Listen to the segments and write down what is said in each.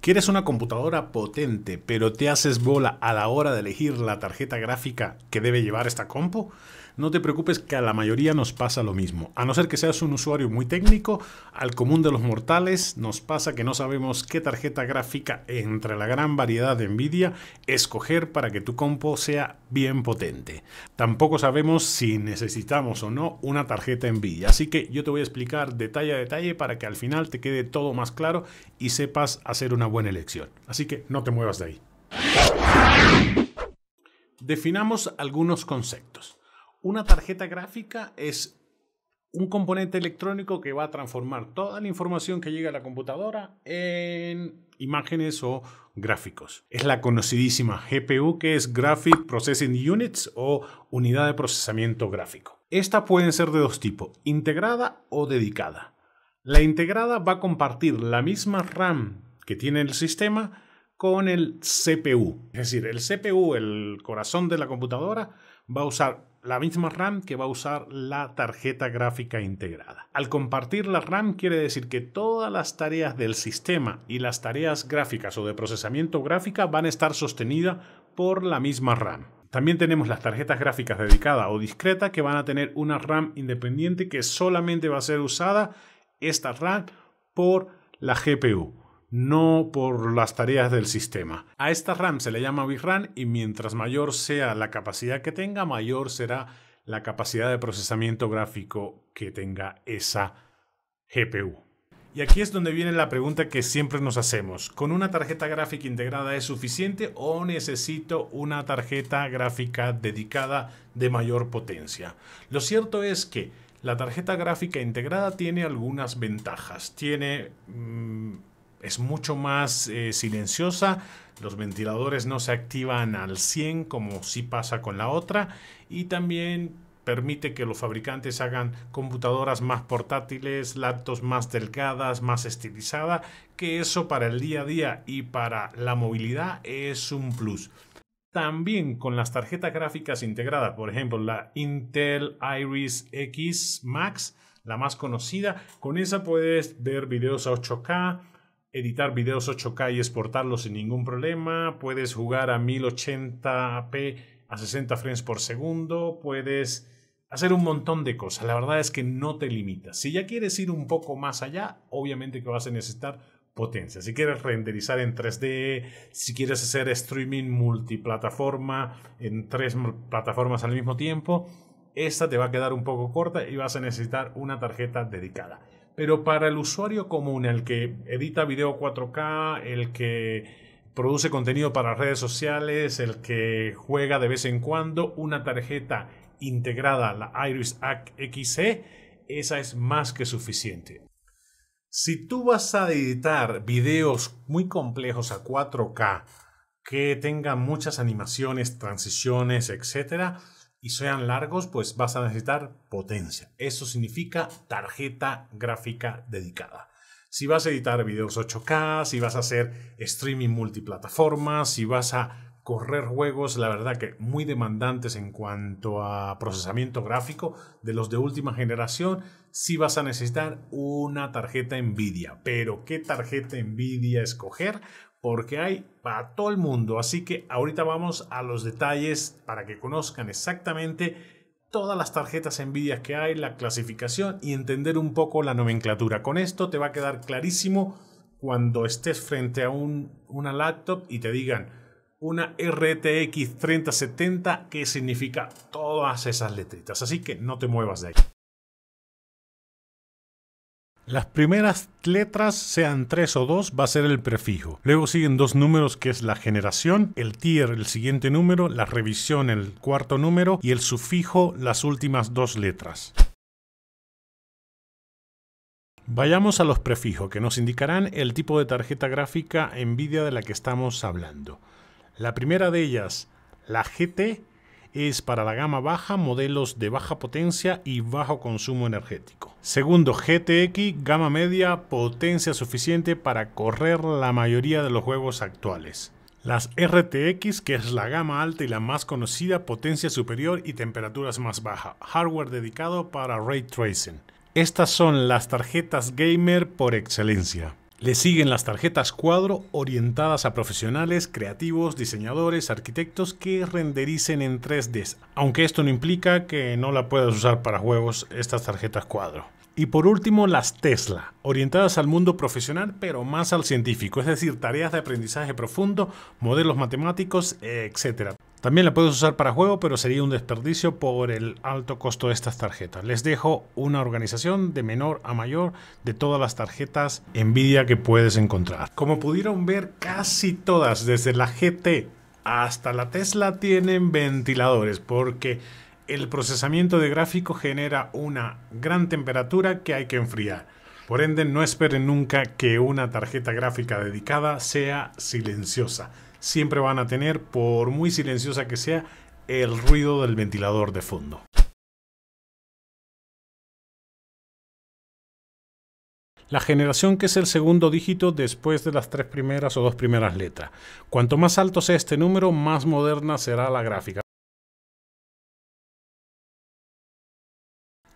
¿Quieres una computadora potente, pero te haces bola a la hora de elegir la tarjeta gráfica que debe llevar esta compu? No te preocupes que a la mayoría nos pasa lo mismo. A no ser que seas un usuario muy técnico, al común de los mortales nos pasa que no sabemos qué tarjeta gráfica entre la gran variedad de Nvidia escoger para que tu compu sea bien potente. Tampoco sabemos si necesitamos o no una tarjeta Nvidia. Así que yo te voy a explicar detalle a detalle para que al final te quede todo más claro y sepas hacer una buena elección. Así que no te muevas de ahí. Definamos algunos conceptos. Una tarjeta gráfica es un componente electrónico que va a transformar toda la información que llega a la computadora en imágenes o gráficos. Es la conocidísima GPU que es Graphic Processing Units o unidad de procesamiento gráfico. Esta pueden ser de dos tipos, integrada o dedicada. La integrada va a compartir la misma RAM que tiene el sistema con el CPU. Es decir, el CPU, el corazón de la computadora, va a usar la misma RAM que va a usar la tarjeta gráfica integrada. Al compartir la RAM quiere decir que todas las tareas del sistema y las tareas gráficas o de procesamiento gráfica van a estar sostenidas por la misma RAM. También tenemos las tarjetas gráficas dedicadas o discretas que van a tener una RAM independiente que solamente va a ser usada esta RAM por la GPU no por las tareas del sistema. A esta RAM se le llama VRAM y mientras mayor sea la capacidad que tenga, mayor será la capacidad de procesamiento gráfico que tenga esa GPU. Y aquí es donde viene la pregunta que siempre nos hacemos. ¿Con una tarjeta gráfica integrada es suficiente o necesito una tarjeta gráfica dedicada de mayor potencia? Lo cierto es que la tarjeta gráfica integrada tiene algunas ventajas. Tiene mm, es mucho más eh, silenciosa, los ventiladores no se activan al 100 como sí pasa con la otra y también permite que los fabricantes hagan computadoras más portátiles, laptops más delgadas, más estilizadas, que eso para el día a día y para la movilidad es un plus. También con las tarjetas gráficas integradas, por ejemplo la Intel Iris X Max, la más conocida, con esa puedes ver videos a 8K, editar videos 8K y exportarlos sin ningún problema. Puedes jugar a 1080p a 60 frames por segundo. Puedes hacer un montón de cosas. La verdad es que no te limitas. Si ya quieres ir un poco más allá, obviamente que vas a necesitar potencia. Si quieres renderizar en 3D, si quieres hacer streaming multiplataforma en tres plataformas al mismo tiempo, esta te va a quedar un poco corta y vas a necesitar una tarjeta dedicada. Pero para el usuario común, el que edita video 4K, el que produce contenido para redes sociales, el que juega de vez en cuando, una tarjeta integrada, la Iris XE, esa es más que suficiente. Si tú vas a editar videos muy complejos a 4K, que tengan muchas animaciones, transiciones, etc., y sean largos, pues vas a necesitar potencia. Eso significa tarjeta gráfica dedicada. Si vas a editar videos 8K, si vas a hacer streaming multiplataforma, si vas a correr juegos, la verdad que muy demandantes en cuanto a procesamiento gráfico de los de última generación, si vas a necesitar una tarjeta Nvidia. Pero ¿qué tarjeta Nvidia escoger? Porque hay para todo el mundo. Así que ahorita vamos a los detalles para que conozcan exactamente todas las tarjetas Nvidia que hay, la clasificación y entender un poco la nomenclatura. Con esto te va a quedar clarísimo cuando estés frente a una laptop y te digan una RTX 3070, qué significa todas esas letritas. Así que no te muevas de ahí. Las primeras letras, sean tres o dos, va a ser el prefijo. Luego siguen dos números que es la generación, el tier, el siguiente número, la revisión, el cuarto número y el sufijo, las últimas dos letras. Vayamos a los prefijos que nos indicarán el tipo de tarjeta gráfica NVIDIA de la que estamos hablando. La primera de ellas, la GT, es para la gama baja, modelos de baja potencia y bajo consumo energético. Segundo, GTX, gama media, potencia suficiente para correr la mayoría de los juegos actuales. Las RTX, que es la gama alta y la más conocida, potencia superior y temperaturas más bajas, hardware dedicado para ray tracing. Estas son las tarjetas gamer por excelencia. Le siguen las tarjetas cuadro orientadas a profesionales, creativos, diseñadores, arquitectos que rendericen en 3D, aunque esto no implica que no la puedas usar para juegos estas tarjetas cuadro. Y por último, las Tesla, orientadas al mundo profesional, pero más al científico, es decir, tareas de aprendizaje profundo, modelos matemáticos, etc. También la puedes usar para juego, pero sería un desperdicio por el alto costo de estas tarjetas. Les dejo una organización de menor a mayor de todas las tarjetas Nvidia que puedes encontrar. Como pudieron ver, casi todas, desde la GT hasta la Tesla, tienen ventiladores, porque el procesamiento de gráfico genera una gran temperatura que hay que enfriar. Por ende, no esperen nunca que una tarjeta gráfica dedicada sea silenciosa siempre van a tener, por muy silenciosa que sea, el ruido del ventilador de fondo. La generación que es el segundo dígito después de las tres primeras o dos primeras letras. Cuanto más alto sea este número, más moderna será la gráfica.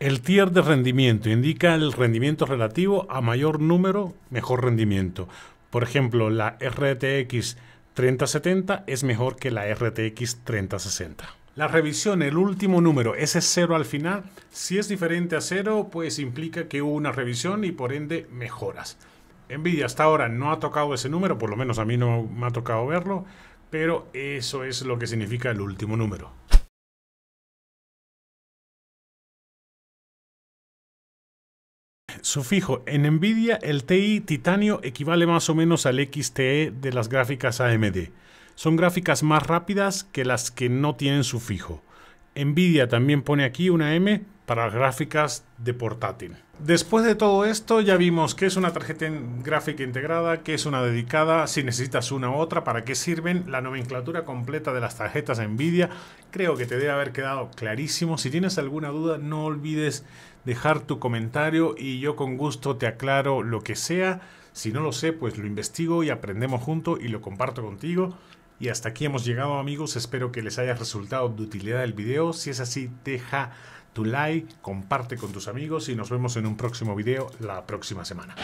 El tier de rendimiento indica el rendimiento relativo a mayor número, mejor rendimiento. Por ejemplo, la RTX 3070 es mejor que la RTX 3060. La revisión, el último número, ese cero al final, si es diferente a cero, pues implica que hubo una revisión y por ende mejoras. Nvidia hasta ahora no ha tocado ese número, por lo menos a mí no me ha tocado verlo, pero eso es lo que significa el último número. Sufijo, en Nvidia el TI titanio equivale más o menos al XTE de las gráficas AMD. Son gráficas más rápidas que las que no tienen sufijo. Nvidia también pone aquí una M para gráficas de portátil. Después de todo esto ya vimos qué es una tarjeta gráfica integrada, qué es una dedicada, si necesitas una u otra, para qué sirven, la nomenclatura completa de las tarjetas Nvidia. Creo que te debe haber quedado clarísimo. Si tienes alguna duda no olvides dejar tu comentario y yo con gusto te aclaro lo que sea. Si no lo sé, pues lo investigo y aprendemos juntos y lo comparto contigo. Y hasta aquí hemos llegado amigos, espero que les haya resultado de utilidad el video. Si es así, deja tu like, comparte con tus amigos y nos vemos en un próximo video la próxima semana.